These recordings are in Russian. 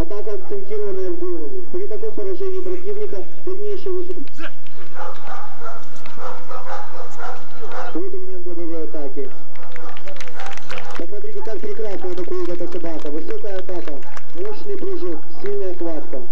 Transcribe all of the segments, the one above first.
Атака акцентированная в голову. При таком поражении противника дальнейшее выступление... Вот элемент лобовой атаки. Посмотрите, как прекрасно атакует эта собака. Высокая атака, мощный прыжок, сильная хватка.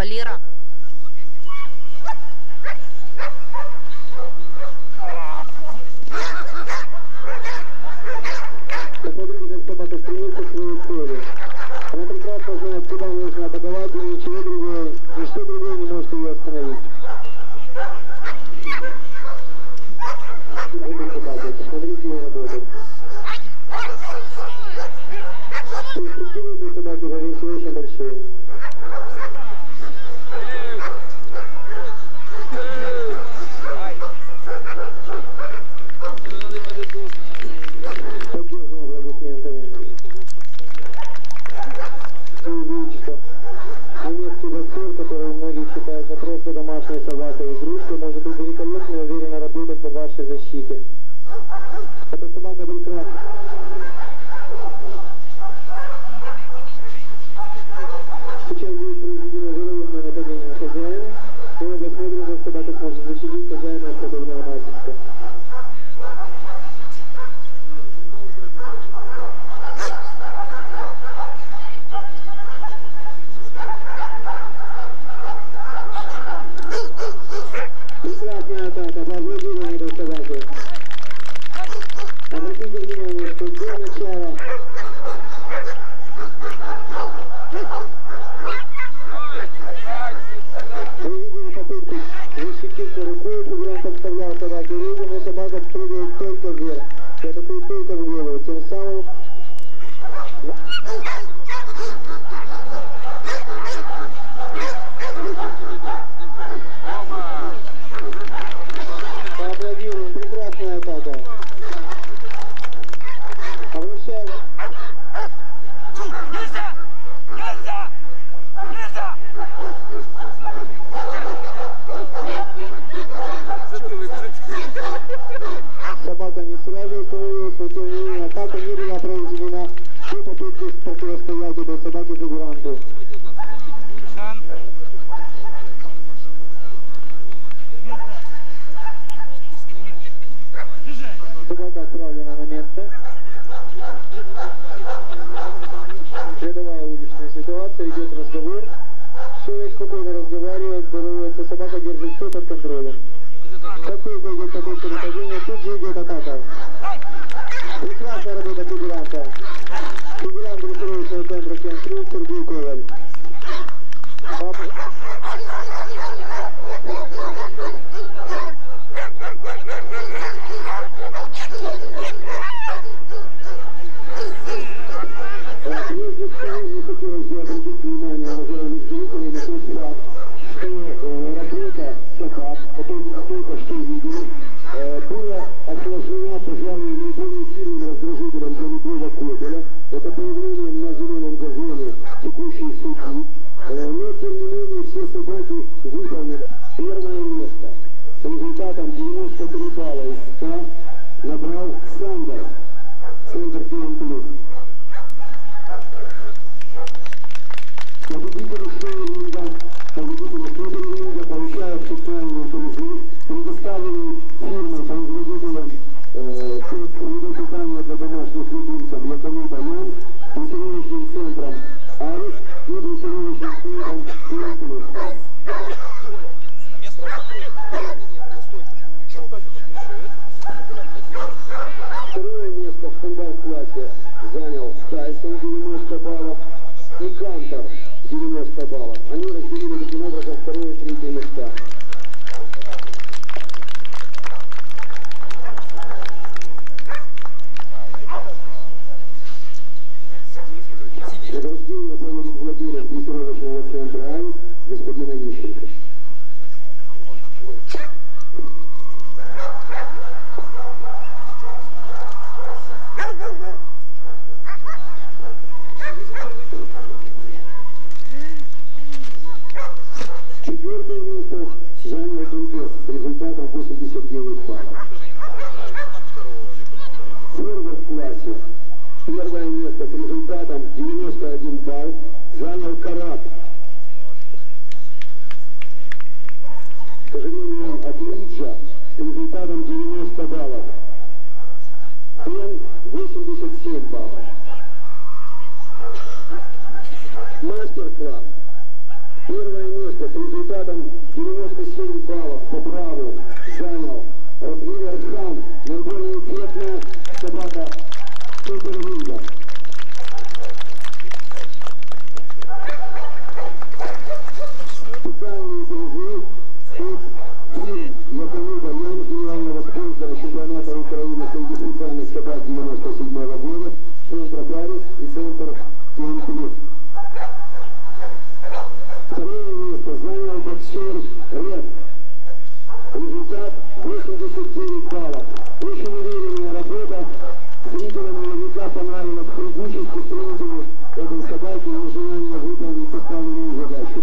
Валера. Посмотрите, как собака стремится к своей цели. Она прекрасно знает, куда нужно атаковать, и ничего другого, ничто другое не может ее остановить. Ситуация, идет разговор. Человек спокойно разговаривает, здоровается, собака держит все под контролем. Как только идет попытка нападения, тут же идет атака. Прекрасная работа фигуранта. Фигурант дрессировочного центра Кентру Сергей Коваль. Тайсон 90 баллов и Кантор 90 баллов. Они разделили таким образом второе и третье места. Награждение проводит владелец занял Дункес с результатом 89 баллов. В форвард классе первое место с результатом 91 балл занял Карат. К сожалению, от Лиджа с результатом 90 баллов. Пен 87 баллов. Мастер-класс. Первое место с результатом 97 баллов по праву занял Ротвиллер Хан, наиболее эффектная собака Супервинга. 89 баллов. Очень уверенная работа. Зрителям наверняка понравилась прыгучесть и стремительность этой собаки и желание выполнить поставленную задачу.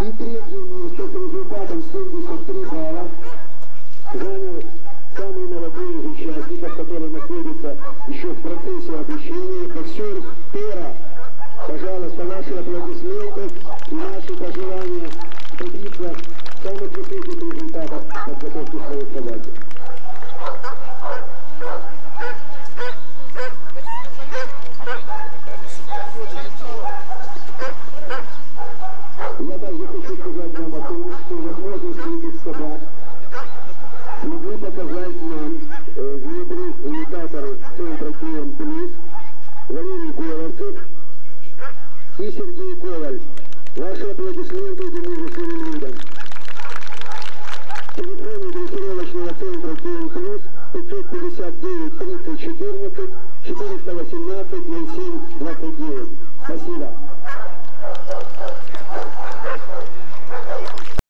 И третье место с результатом 73 балла занял самый молодой из участников, который находится еще в процессе обучения, Пера. Пожалуйста, ваши аплодисменты и наши пожелания добиться самых высоких результатов подготовки своей собаки. И Сергей Коваль. Ваши аплодисменты этим мужественным людям. Телефоны дрессировочного центра КМ+, 559 30 14, 418 07 29. Спасибо.